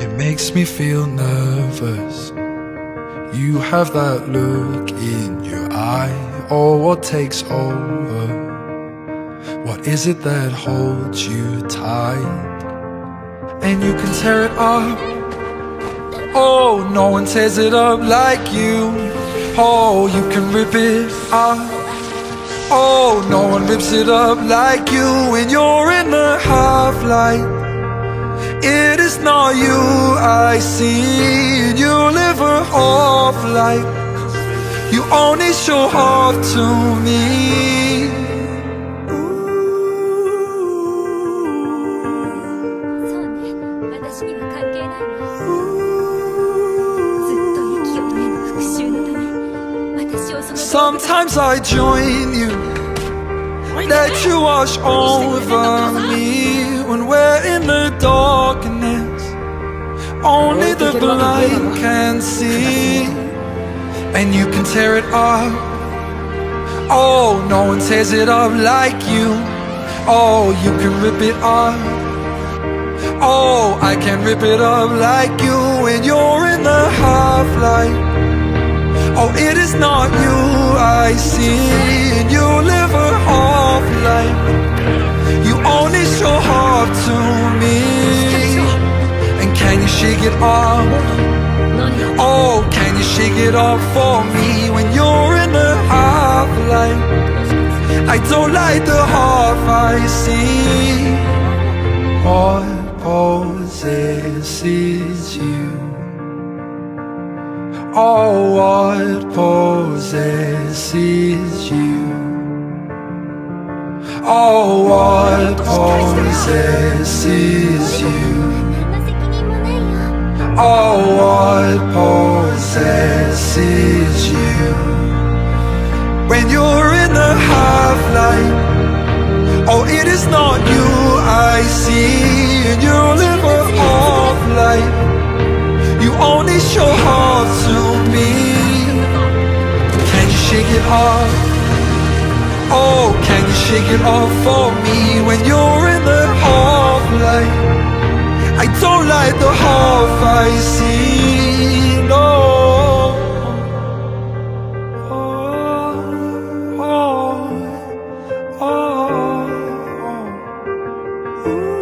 It makes me feel nervous. You have that look in your eye. Oh, what takes over? What is it that holds you tight? And you can tear it up. Oh, no one tears it up like you. Oh, you can rip it up. Oh, no one rips it up like you when you're in the half light. It is not you I see You live a half life You only show off to me. Sometimes I join you. Let you wash over me. Only the blind can see, and you can tear it up. Oh, no one tears it up like you. Oh, you can rip it up. Oh, I can rip it up like you when you're in the half light. Oh, it is not you I see, and you live it off? Oh, can you shake it off for me when you're in the half light? I don't like the half I see. What possesses you? Oh, what possesses you? Oh, what possesses you? Oh, what possesses you? When you're in the half-light Oh, it is not you I see And you live a half-light You only show half to me. Can you shake it off? Oh, can you shake it off for me When you're I see no oh, oh, oh, oh.